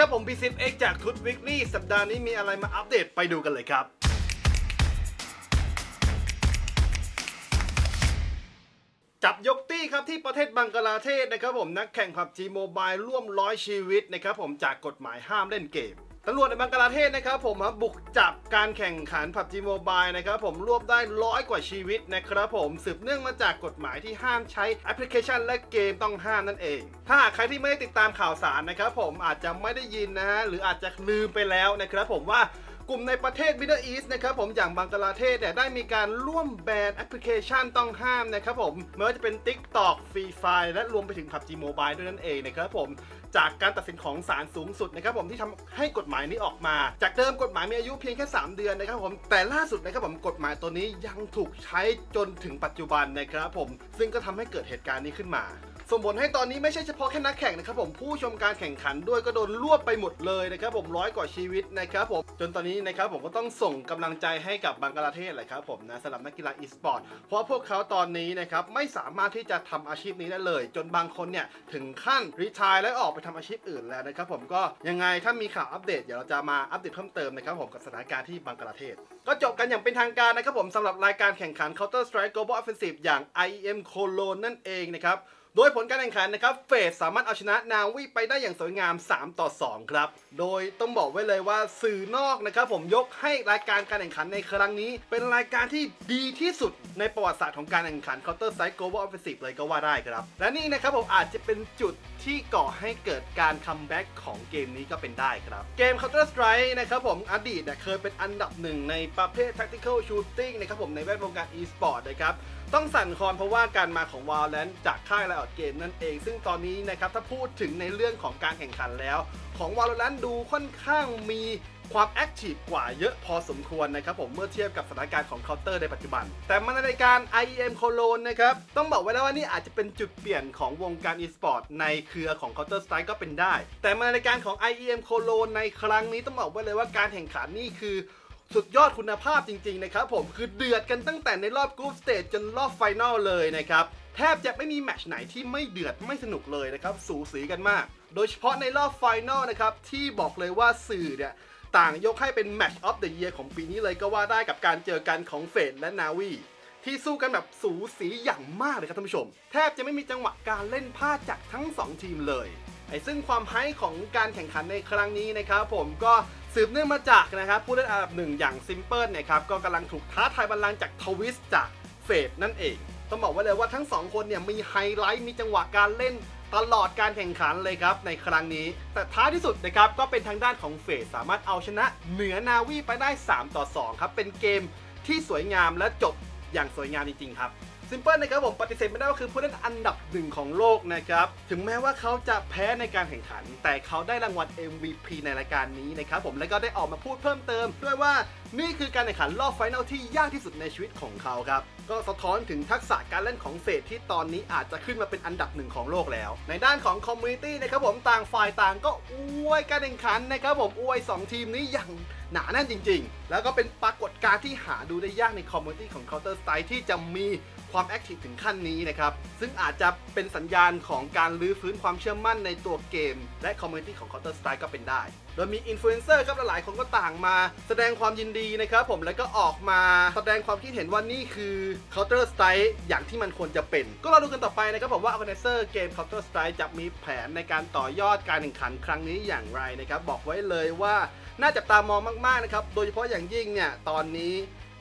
ครับผม B10X จากทุตวิกลี่สัปดาห์นี้มีอะไรมาอัปเดตไปดูกันเลยครับจับยกตี้ครับที่ประเทศบังกลาเทศนะครับผมนักแข่งผับจีโมบายร่วมร้อยชีวิตนะครับผมจากกฎหมายห้ามเล่นเกม ตำรวจในบังกลาเทศนะครับผมบบุกจับการแข่งขันผับจีโมบายนะครับผมรวบได้ร้อยกว่าชีวิตนะครับผมสืบเนื่องมาจากกฎหมายที่ห้ามใช้แอปพลิเคชันและเกมต้องห้ามนั่นเอง ถ้าหากใครที่ไม่ได้ติดตามข่าวสารนะครับผมอาจจะไม่ได้ยินนะฮะหรืออาจจะลืมไปแล้วนะครับผมว่า กลุ่มในประเทศ Middle East นะครับผมอย่างบังกลาเทศเนี่ยได้มีการร่วมแบนแอปพลิเคชันต้องห้ามนะครับผมไม่ว่าจะเป็น TikTok Free Fire และรวมไปถึง PUBG Mobile ด้วยนั่นเองนะครับผมจากการตัดสินของศาลสูงสุดนะครับผมที่ทำให้กฎหมายนี้ออกมา จากเดิมกฎหมายมีอายุเพียงแค่ 3 เดือนนะครับผมแต่ล่าสุดนะครับผมกฎหมายตัวนี้ยังถูกใช้จนถึงปัจจุบันนะครับผมซึ่งก็ทำให้เกิดเหตุการณ์นี้ขึ้นมา ส่งผลให้ตอนนี้ไม่ใช่เฉพาะแค่นักแข่งนะครับผมผู้ชมการแข่งขันด้วยก็โดนรวบไปหมดเลยนะครับผมร้อยกว่าชีวิตนะครับผมจนตอนนี้นะครับผมก็ต้องส่งกำลังใจให้กับบังกลาเทศเลยครับผมนะสำหรับนักกีฬาอีสปอร์ตเพราะพวกเขาตอนนี้นะครับไม่สามารถที่จะทำอาชีพนี้ได้เลย จนบางคนเนี่ยถึงขั้น retire และออกไปทำอาชีพอื่นแล้วนะครับผมก็ยังไงถ้ามีข่าวอัปเดตเดี๋ยวเราจะมาอัปเดตเพิ่มเติมนะครับผมกับสถานการณ์ที่บังกลาเทศ ก็จบกันอย่างเป็นทางการนะครับผมสำหรับรายการแข่งขัน Counter Strike Global Offensive อย่าง IEM Cologne นั่นเองนะครับ โดยผลการแข่งขันนะครับ FaZe สามารถเอาชนะ NaVi ไปได้อย่างสวยงาม 3 ต่อ 2 ครับ โดยต้องบอกไว้เลยว่าสื่อนอกนะครับผมยกให้รายการการแข่งขันในครั้งนี้ เป็นรายการที่ดีที่สุดในประวัติศาสตร์ของการแข่งขัน Counter Strike Global Offensive เลยก็ว่าได้ครับ และนี่นะครับผมอาจจะเป็นจุดที่ก่อให้เกิดการ comeback ของเกมนี้ก็เป็นได้ครับ เกม Counter Strike นะครับผมอดีตเนี่ยเคยเป็นอันดับหนึ่งในประเภท Tactical Shooting นะครับผมในแวดวงการ e-sport นะครับ ต้องสั่นคลอนเพราะว่าการมาของ Valorant จากค่าย Riot Game นั่นเอง ซึ่งตอนนี้นะครับถ้าพูดถึงในเรื่องของการแข่งขันแล้ว ของ Valorant ดูค่อนข้างมีความแอคทีฟกว่าเยอะพอสมควรนะครับผมเมื่อเทียบกับสถานการณ์ของเคาน์เตอร์ในปัจจุบัน แต่มาในรายการ IEM Cologne นะครับ ต้องบอกไว้แล้วว่านี่อาจจะเป็นจุดเปลี่ยนของวงการ e-sport ในเครือของ Counter Strike ก็เป็นได้ แต่มาในรายการของ IEM Cologne ในครั้งนี้ต้องบอกไว้เลยว่าการแข่งขันนี่คือ สุดยอดคุณภาพจริง ๆ นะครับผมคือเดือดกันตั้งแต่ในรอบ group stage จนรอบ final เลยนะครับแทบจะไม่มี match ไหนที่ไม่เดือดไม่สนุกเลยนะครับสูสีกันมาก โดยเฉพาะในรอบ final นะครับที่บอกเลยว่าสื่อเนี่ยต่างยกให้เป็น match of the year ของปีนี้เลยก็ว่าได้กับการเจอกันของ FaZe และ NaVi ที่สู้กันแบบสูสีอย่างมากเลยครับท่านผู้ชม แทบจะไม่มีจังหวะการเล่นพลาดจากทั้ง 2 ทีมเลยไอ้ซึ่งความไฮของการแข่งขันในครั้งนี้นะครับผมก็ สืบเนื่องมาจากนะครับผู้เล่นอันดับหนึ่งอย่าง s1mple นะครับก็กำลังถูกท้าทายบัลลังก์จาก Twistzz จาก FaZe นั่นเอง ต้องบอกไว้เลยว่าทั้งสองคนเนี่ยมีไฮไลท์มีจังหวะการเล่นตลอดการแข่งขันเลยครับในครั้งนี้ แต่ท้ายที่สุดนะครับก็เป็นทางด้านของ FaZe สามารถเอาชนะเหนือ NaVi ไปได้ 3 ต่อ 2 ครับ เป็นเกมที่สวยงามและจบอย่างสวยงามจริงๆครับ s1mple นะครับผมปฏิเสธไม่ได้ว่าคือผู้เล่นอันดับหนึ่งของโลกนะครับ ถึงแม้ว่าเขาจะแพ้ในการแข่งขัน แต่เขาได้รางวัล MVP ในรายการนี้นะครับผมและก็ได้ออกมาพูดเพิ่มเติม ด้วยว่านี่คือการแข่งขันรอบ final ที่ยากที่สุดในชีวิตของเขาครับ ก็สะท้อนถึงทักษะการเล่นของ FaZe ที่ตอนนี้อาจจะขึ้นมาเป็นอันดับหนึ่งของโลกแล้ว ในด้านของ community นะครับผมต่างฝ่ายต่างก็อวยการแข่งขันนะครับผมอวย 2 ทีมนี้อย่างหนาแน่นจริง ๆ แล้วก็เป็นปรากฏการณ์ที่หาดูได้ยากใน community ของ Counter Strike ที่จะมี ความ active ถึงขั้นนี้นะครับ ซึ่งอาจจะเป็นสัญญาณของการรื้อฟื้นความเชื่อมั่นในตัวเกม และ community ของ Counter Strike ก็เป็นได้ โดยมีอินฟลูเอนเซอร์ครับหลายๆคนก็ต่างมา แสดงความยินดีนะครับผมแล้วก็ออกมาแสดงความคิดเห็นว่านี่คือ Counter Strike อย่างที่มันควรจะเป็น ก็เราดูกันต่อไปนะครับผมว่า Organizer เกม Counter Strike จะมีแผนในการต่อยอดการแข่งขันครั้งนี้อย่างไรนะครับบอกไว้เลยว่าน่าจับตามองมากๆนะครับโดยเฉพาะอย่างยิ่งเนี่ยตอนนี้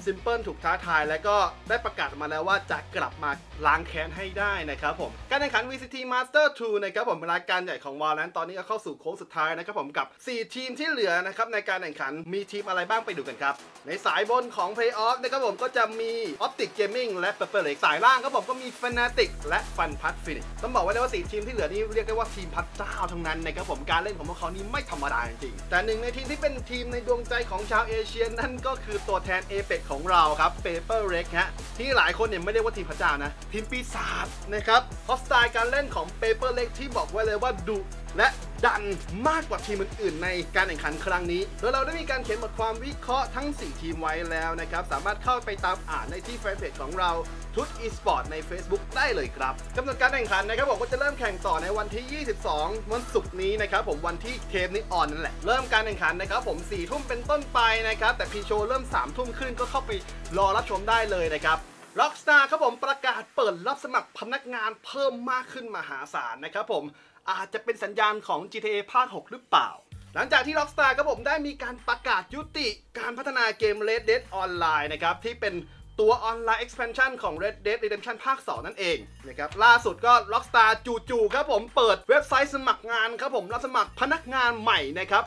s1mple ถูกท้าทาย และก็ได้ประกาศมาแล้วว่าจะกลับมาล้างแค้นให้ได้นะครับผม การแข่งขัน VCT Master 2 นะครับผมรายการใหญ่ของ Valorant ตอนนี้ก็เข้าสู่โค้งสุดท้ายนะครับผมกับ 4 ทีมที่เหลือนะครับในการแข่งขันมีทีมอะไรบ้างไปดูกันครับ ในสายบนของ Playoff นะครับผมก็จะมี Optic Gaming และ Purple Lake สายล่างครับผมก็มี Fnatic และ Fun p a t Phoenix ต้องบอกไว้เลยว่า4ทีมที่เหลือนี่เรียกได้ว่าทีมพัดเจ้าทั้งนั้นนะครับผมการเล่นของพวกเขานี่ไม่ธรรมดาจริงๆแต่หนึ่งในทีมที่เป็นทีมในดวงใจของชาวเอเชียนั่นก็คือตัวแทนเอเปกของของเราครับ Paper r e k ฮะที่หลายคนเนี่ยไม่เรียกว่าทีมพระเจ้านะ ทีมปีศาจนะครับเพราะสไตล์การเล่นของ Paper r e k ที่บอกไว้เลยว่าดุและดันมากกว่าทีมอื่นๆ ในการแข่งขันครั้งนี้ โดยเราได้มีการเขียนบทความวิเคราะห์ทั้ง 4 ทีมไว้แล้วนะครับ สามารถเข้าไปตามอ่านในที่แฟนเพจของเรา ทุต e-sport ใน Facebook ได้เลยครับกำหนดการแข่งขันนะครับผมก็จะเริ่มแข่งต่อในวันที่ 22 วันศุกร์นี้นะครับผมวันที่เทปนี้ออนนั่นแหละ เริ่มการแข่งขันนะครับผม4ทุ่มเป็นต้นไปนะครับ แต่พีโชเริ่ม3ทุ่มครึ่งก็เข้าไปรอรับชมได้เลยนะครับ Rockstar ครับผมประกาศเปิดรับสมัครพนักงานเพิ่มมากขึ้นมหาศาลนะครับผมอาจจะเป็นสัญญาณของ GTA ภาค 6 หรือเปล่า หลังจากที่ Rockstar ครับผมได้มีการประกาศยุติการพัฒนาเกม Red Dead Online นะครับที่เป็น ตัวออนไลน์ expansion ของ Red Dead Redemption ภาค 2 นั่นเองนะครับล่าสุดก็ Rockstar จู่ๆครับผมเปิดเว็บไซต์สมัครงานครับผมรับสมัครพนักงานใหม่นะครับ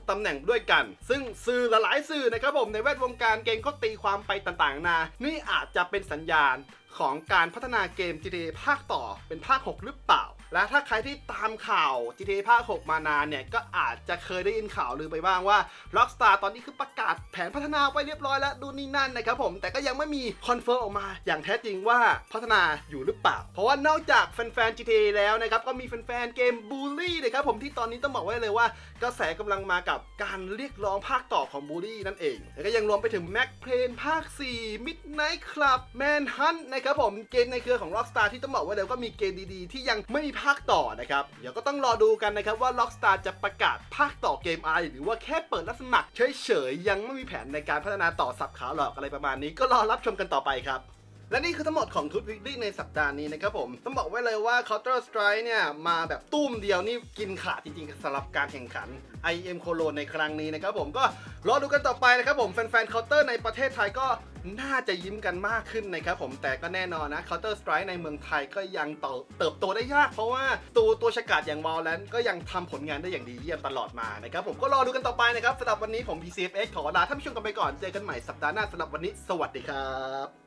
226 ตำแหน่งด้วยกัน ซึ่งสื่อหลายสื่อนะครับผมในแวดวงการเกมก็ตีความไปต่างๆ นานานี่อาจจะเป็นสัญญาณของการพัฒนาเกม GTA ภาคต่อเป็นภาค 6 หรือเปล่า และถ้าใครที่ตามข่าว GTA ภาค 6 มานานเนี่ย ก็อาจจะเคยได้ยินข่าวลือไปบ้างว่า Rockstar ตอนนี้คือประกาศแผนพัฒนาไว้เรียบร้อยแล้วดูนี่นั่นนะครับผม แต่ก็ยังไม่มี confirm ออกมา อย่างแท้จริงว่าพัฒนาอยู่หรือเปล่า เพราะว่านอกจากแฟนๆ GTA แล้วนะครับ ก็มีแฟนๆ เกม Bully นะครับผมที่ตอนนี้ต้องบอกไว้เลยว่ากระแสกำลังมากับการเรียกร้องภาคต่อของ Bully นั่นเอง แล้วก็ยังรวมไปถึง Mac p l a n ภาค 4 Midnight Club Manhunt นะครับผมเกมในเครือของ Rockstar ที่ต้องบอกไว้เลยก็มีเกมดีๆ ที่ยังไม่มีภาคต่อนะครับ เดี๋ยวก็ต้องรอดูกันนะครับว่า Rockstar จะประกาศภาคต่อเกมอะไรหรือว่าแค่เปิดรับสมัครเฉยๆ ยังไม่มีแผนในการพัฒนาต่อสับขาหลอกอะไรประมาณนี้ก็รอรับชมกันต่อไปครับ และนี่คือทั้งหมดของทุตวิกฤตในสัปดาห์นี้นะครับผม ต้องบอกไว้เลยว่า Counter Strike เนี่ย มาแบบตุ้มเดียวนี่กินขาดจริงๆสำหรับการแข่งขัน IM c o l o n ในครั้งนี้นะครับผมก็รอดูกันต่อไปนะครับผมแฟนๆ Counter ในประเทศไทยก็น่าจะยิ้มกันมากขึ้นนะครับผมแต่ก็แน่นอนนะ Counter Strike ในเมืองไทยก็ยังเติบโตได้ยาก เพราะว่าตัวตัวฉกาจอย่าง Valorant ก็ยังทำผลงานได้อย่างดีเยี่ยมตลอดมานะครับผมก็รอดูกันต่อไปนะครับสำหรับวันนี้ผม PCFX ขอลาท่านผู้ชมกันไปก่อนเจอกันใหม่สัปดาห์หน้าสำหรับวันนี้ สวัสดีครับ